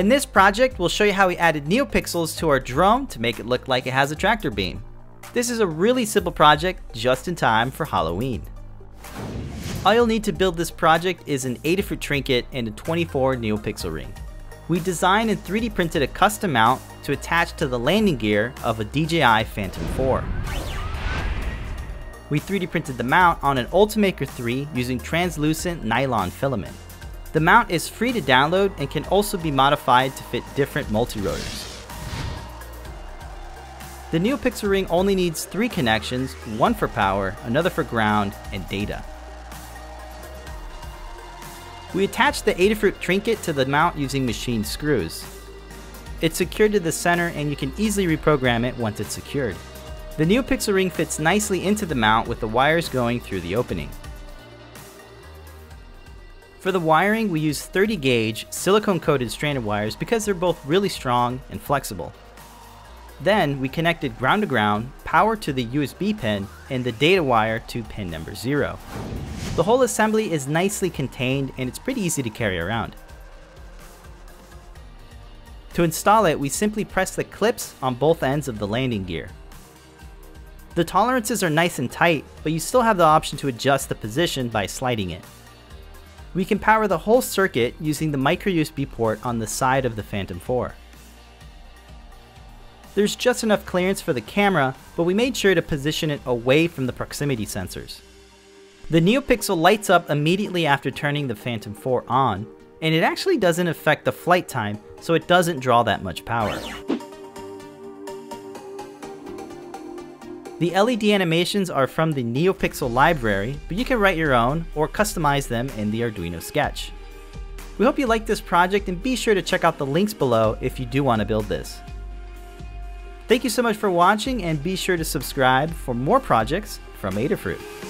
In this project, we'll show you how we added NeoPixels to our drone to make it look like it has a tractor beam. This is a really simple project just in time for Halloween. All you'll need to build this project is an Adafruit trinket and a 24 NeoPixel ring. We designed and 3D printed a custom mount to attach to the landing gear of a DJI Phantom 4. We 3D printed the mount on an Ultimaker 3 using translucent nylon filament. The mount is free to download and can also be modified to fit different multi-rotors. The NeoPixel ring only needs three connections, one for power, another for ground, and data. We attached the Adafruit trinket to the mount using machine screws. It's secured to the center and you can easily reprogram it once it's secured. The NeoPixel ring fits nicely into the mount with the wires going through the opening. For the wiring, we use 30 gauge silicone coated stranded wires because they're both really strong and flexible. Then we connected ground to ground, power to the USB pin, and the data wire to pin number 0. The whole assembly is nicely contained and it's pretty easy to carry around. To install it, we simply press the clips on both ends of the landing gear. The tolerances are nice and tight, but you still have the option to adjust the position by sliding it. We can power the whole circuit using the micro USB port on the side of the Phantom 4. There's just enough clearance for the camera, but we made sure to position it away from the proximity sensors. The NeoPixel lights up immediately after turning the Phantom 4 on, and it actually doesn't affect the flight time, so it doesn't draw that much power. The LED animations are from the NeoPixel library, but you can write your own or customize them in the Arduino Sketch. We hope you like this project and be sure to check out the links below if you do want to build this. Thank you so much for watching and be sure to subscribe for more projects from Adafruit.